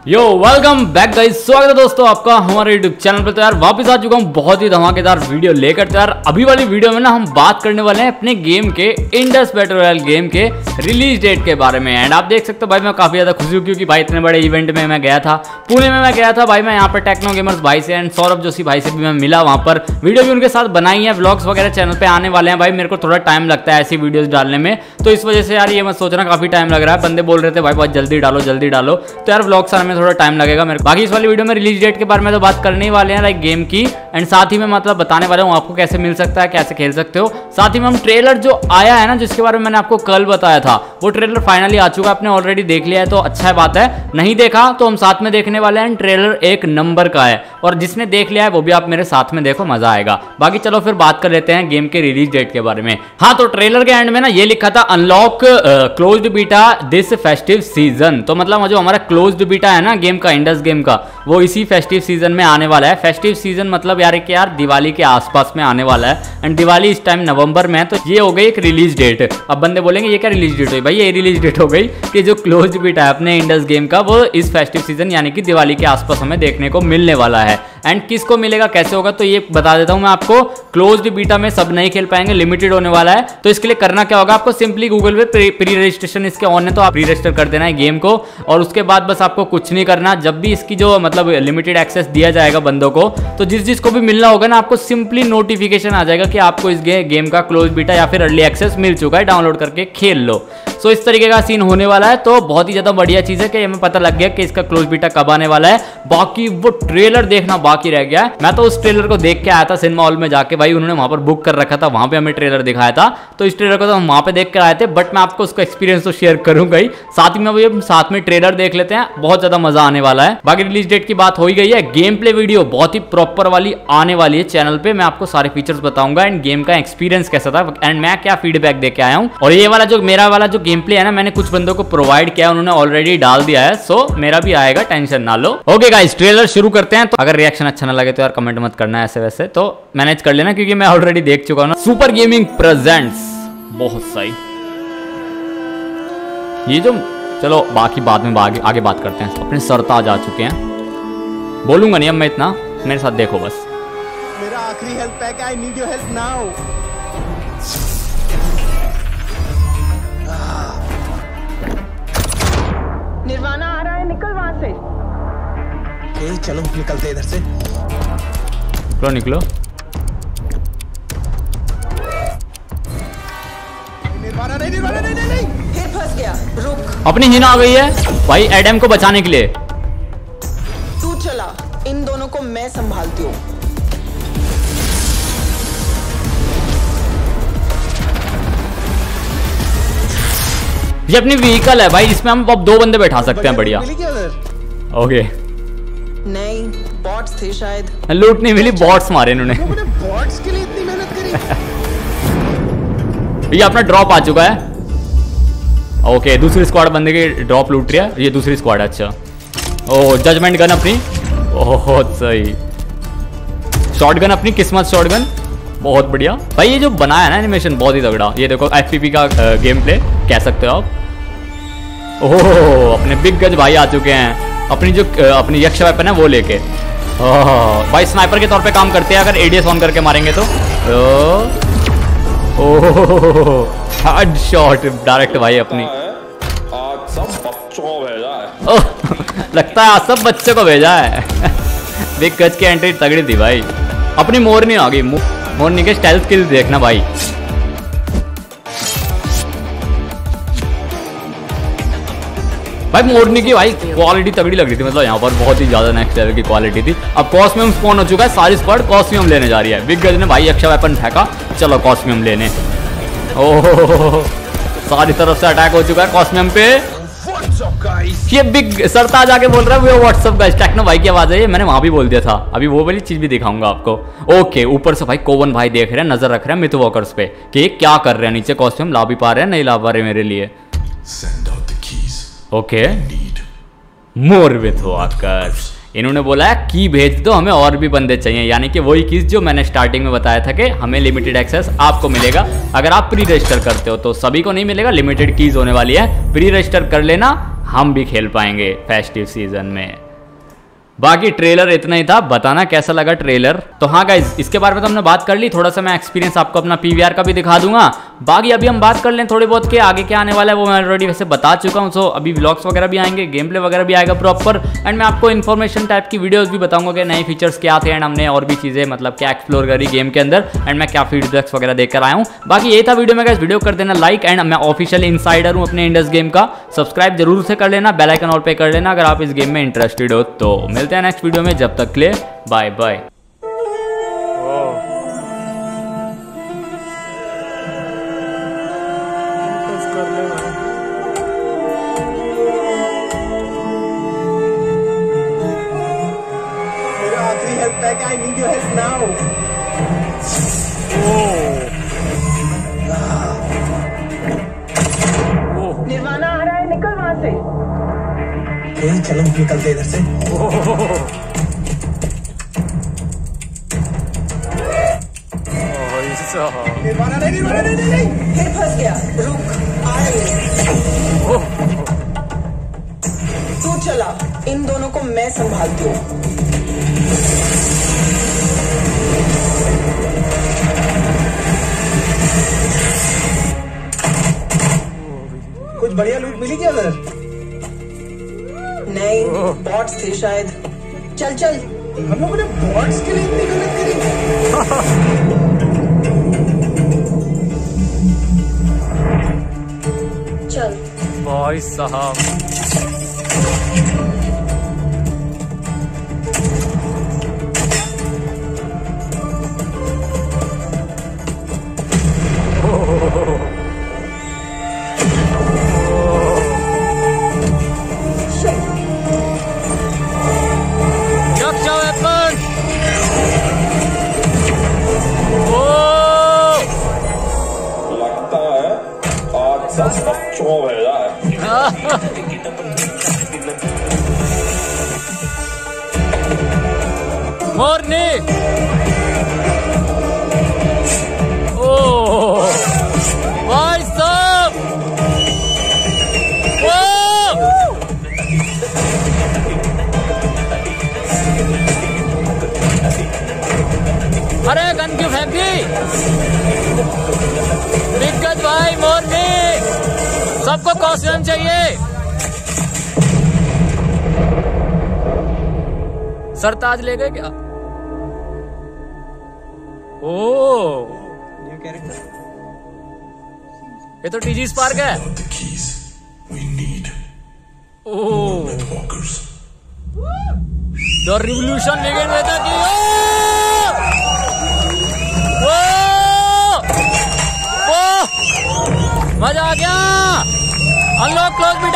यो welcome back guys स्वागत है दोस्तों आपका हमारे यूट्यूब चैनल पर। तो यार, वापस आ चुका हूँ बहुत ही धमाकेदार वीडियो लेकर। तो यार, अभी वाली वीडियो में ना हम बात करने वाले हैं अपने गेम के इंडस बैटल रॉयल गेम के रिलीज़ डेट के बारे में। एंड आप देख सकते हो भाई, मैं काफ़ी ज़्यादा खुशी हूँ क्योंकि भाई, इतने बड़े इवेंट में मैं गया था। पुणे में मैं गया था भाई, मैं यहाँ पर टेक्नो गेमर्स भाई से एंड सौरभ जोशी भाई से भी मैं मिला वहाँ पर। वीडियो भी उनके साथ बनाई है ब्लॉग्स वगैरह चैनल पर आने वाले हैं। भाई, मेरे को थोड़ा टाइम लगता है ऐसी वीडियोज़ डालने में। तो इस वजह से यार ये मैं सोच रहा काफ़ी टाइम लग रहा है। बंदे बोल रहे थे, भाई, बहुत जल्दी डालो जल्दी डालो। तो यार ब्लॉग्स आने में थोड़ा टाइम लगेगा मेरे बाकी इस वाली वीडियो में रिलीज़ डेट के बारे में तो बात करने ही वाले हैं लाइक गेम की। एंड साथ ही में मतलब बताने वाला हूँ आपको कैसे मिल सकता है, कैसे खेल सकते हो। साथ ही में हम ट्रेलर जो आया है ना, जिसके बारे में मैंने आपको कल बताया था, वो ट्रेलर फाइनली आ चुका है, आपने ऑलरेडी देख लिया है तो अच्छा बात है। नहीं देखा तो हम साथ में देखने वाले हैं ट्रेलर एक नंबर का है। और जिसने देख लिया है, वो भी आप मेरे साथ में देखो, मज़ा आएगा। बाकी चलो फिर बात कर लेते हैं गेम के रिलीज़ डेट के बारे में। हाँ तो ट्रेलर के एंड में ना ये लिखा था unlock close beta this festive season तो मतलब जो हमारा क्लोज बीटा है ना गेम का इंडस गेम का, वो इसी फेस्टिव सीज़न में आने वाला है। फेस्टिव सीज़न मतलब यार कि यार दिवाली के आसपास में आने वाला है। एंड दिवाली इस टाइम नवंबर में है तो ये हो गई एक रिलीज़ डेट अब बंदे बोलेंगे, ये क्या रिलीज़ डेट हुई? भाई, ये रिलीज़ डेट हो गई कि जो क्लोज बीटा है अपने इंडस गेम का, वो इस फेस्टिव सीज़न यानी कि दिवाली के आसपास हमें देखने को मिलने वाला है। है एंड किसको मिलेगा, कैसे होगा तो ये बता देता हूँ मैं आपको। क्लोज्ड बीटा में सब नहीं खेल पाएँगे लिमिटेड होने वाला है। तो इसके लिए करना क्या होगा, आपको सिंपली गूगल पे प्री रजिस्ट्रेशन इसके ऑन है तो आप प्री रजिस्टर कर देना है गेम को। और उसके बाद बस आपको कुछ नहीं करना, जब भी इसकी जो मतलब लिमिटेड एक्सेस दिया जाएगा बंदों को तो जिस जिसको भी मिलना होगा ना, आपको सिंपली नोटिफिकेशन आ जाएगा कि आपको इस गेम का क्लोज बीटा या फिर अर्ली एक्सेस मिल चुका है डाउनलोड करके खेल लो। सो इस तरीके का सीन होने वाला है तो बहुत ही ज़्यादा बढ़िया चीज़ है कि हमें पता लग गया कि इसका क्लोज बीटा कब आने वाला है। बाकी वो ट्रेलर देखना, बाकी रह गया है। मैं तो उस ट्रेलर को देख के आया था सिनेमा हॉल में जाके। भाई, उन्होंने वहाँ पर बुक कर रखा था, वहाँ पे हमें ट्रेलर दिखाया था। तो इस ट्रेलर को तो हम वहाँ पे देख कर आए थे बट मैं आपको उसका एक्सपीरियंस तो शेयर करूँगा ही। साथ ही में साथ में ट्रेलर देख लेते हैं, बहुत ज़्यादा मज़ा आने वाला है। बाकी रिलीज़ डेट की बात हो गई है। गेम प्ले वीडियो बहुत ही प्रॉपर वाली आने वाली है चैनल पे। मैं आपको सारे फीचर्स बताऊँगा एंड गेम का एक्सपीरियंस कैसा था। एंड मैं क्या फीडबैक दे के आया हूँ। और ये वाला जो, मेरा वाला जो गेम प्ले है ना, मैंने कुछ बंदों को प्रोवाइड किया, उन्होंने ऑलरेडी डाल दिया है। सो मेरा भी आएगा, टेंशन ना लो। ओके गाइस ट्रेलर शुरू करते हैं। तो अगर रिएक्शन अच्छा ना लगे तो यार कमेंट मत करना ऐसे वैसे। तो मैनेज कर लेना क्योंकि मैं ऑलरेडी देख चुका हूँ सुपर गेमिंग प्रेजेंट्स बहुत सही। ये जो चलो बाकी बाद में आगे, आगे बात करते हैं। अपने सरताज आ चुके हैं। बोलूँगा नहीं अब मैं इतना। मेरे साथ देखो बस। मेरा आखिरी health pack I need your help now चलो निकलते इधर से। निकलो। निकलो नहीं नहीं नहीं नहीं। फिर फंस गया। रुक। अपनी हिना आ गई है भाई एडम को बचाने के लिए। तू चला। इन दोनों को मैं संभालती हूँ। ये अपनी व्हीकल है भाई इसमें हम अब दो बंदे बैठा सकते हैं बढ़िया। ओके नहीं बॉट्स थे शायद। लूट नहीं मिली बॉट्स मारे इन्होंने। बॉट्स के लिए इतनी मेहनत करी। ये अपना ड्रॉप आ चुका है। ओके दूसरी स्क्वाड बंदे की ड्रॉप लूट रही है। ये दूसरी स्क्वाड है अच्छा। ओ जजमेंट गन अपनी। बहुत सही। शॉर्ट गन अपनी किस्मत शॉर्ट गन बहुत बढ़िया। भाई ये जो बनाया ना एनिमेशन बहुत ही तगड़ा। ये देखो एफपीपी का गेम प्ले कह सकते हो आप। ओह अपने बिग गज भाई आ चुके हैं। अपनी जो अपनी यक्ष वेपन है, वो लेके। भाई स्नाइपर के तौर पे काम करते हैं अगर एडीएस ऑन करके मारेंगे तो। शॉट डायरेक्ट भाई अपनी। लगता है आज सब बच्चे को भेजा है। बिग गज की एंट्री तगड़ी थी भाई। अपनी मोरनी आ गई। मोरनी के स्टाइल स्किल देखना भाई। भाई, मोरनी की भाई क्वालिटी तगड़ी लग रही थी मतलब यहाँ पर बहुत ही ज़्यादा नेक्स्ट लेवल की क्वालिटी थी। अब कॉस्म्यूम स्पॉन हो चुका है, सारी स्क्वाड कॉस्म्यूम लेने जा रही है। बिग गज ने भाई अच्छा वेपन फेंका, चलो कॉस्म्यूम लेने। ओह, सारी तरफ़ से अटैक हो चुका है कॉस्म्यूम पे। ये बिग सरताज आके बोल रहा है, वो व्हाट्सअप गाइस टेक्नो भाई की आवाज़ है ये। मैंने वहाँ भी बोल दिया था। अभी वो वाली चीज़ भी दिखाऊँगा आपको। ओके ऊपर से भाई कोवन भाई देख रहे हैं, नज़र रख रहे हैं मिथ वॉकर्स पे, कि क्या कर रहे हैं नीचे कॉस्ट्यूम ला भी पा रहे हैं, नहीं ला पा रहे मेरे लिए। ओके मोर विथ वॉकर्स इन्होंने बोला है की भेज दो हमें और भी बंदे चाहिए। यानी कि वही कीज जो मैंने स्टार्टिंग में बताया था कि हमें लिमिटेड एक्सेस आपको मिलेगा। अगर आप प्री रजिस्टर करते हो तो सभी को नहीं मिलेगा लिमिटेड कीज होने वाली है। प्री रजिस्टर कर लेना हम भी खेल पाएँगे फेस्टिव सीज़न में। बाकी ट्रेलर इतना ही था। बताना कैसा लगा ट्रेलर तो हाँ गाइज़ इसके बारे में तो हमने बात कर ली। थोड़ा सा मैं एक्सपीरियंस आपको अपना पीवीआर का भी दिखा दूँगा। बाकी अभी हम बात कर लें थोड़ी बहुत के आगे क्या आने वाला है, वो मैं ऑलरेडी वैसे बता चुका हूँ। सो अभी ब्लॉग्स वगैरह भी आएँगे गेम प्ले वगैरह भी आएगा प्रॉपर एंड मैं आपको इन्फॉर्मेशन टाइप की वीडियोज़ भी बताऊँगा कि नए फीचर्स क्या थे एंड हमने और भी चीज़ें मतलब क्या एक्सप्लोर करी गेम के अंदर। एंड मैं क्या फीडबैक्स वगैरह देकर आया हूँ। बाकी ये था वीडियो में वीडियो कर देना लाइक एंड मैं ऑफिशियल इनसाइडर हूँ अपने इंडस गेम का। सब्सक्राइब ज़रूर से कर लेना बेलाइकन और पे कर लेना अगर आप इस गेम में इंटरेस्टेड हो। तो मिलते हैं नेक्स्ट वीडियो में, जब तक के लिए बाय बाय आखिरी health pack I need your help now Nirvana आ रहा है निकल वहाँ से। चलो निकलते इधर से। निर्वाणा नहीं निर्वाणा नहीं नहीं नहीं। फिर फंस गया। रुक आ रही हूँ। तू चला इन दोनों को मैं संभालती हूँ। क्या उधर नहीं बॉट्स थे शायद। चल चल। हम लोगों ने बॉट्स के लिए इतनी मेहनत करी। चल। भाई साहब। Yaksa भेजा है Morning! सबको कॉस्ट्यूम चाहिए। सरताज ले गए क्या? ओ। न्यू कैरेक्टर ये तो टीजी स्पार्क है। ओ। The revolution begin with the key ओ। ओ। मज़ा आ गया। अनलॉक क्लोज बीटा देश बैठ के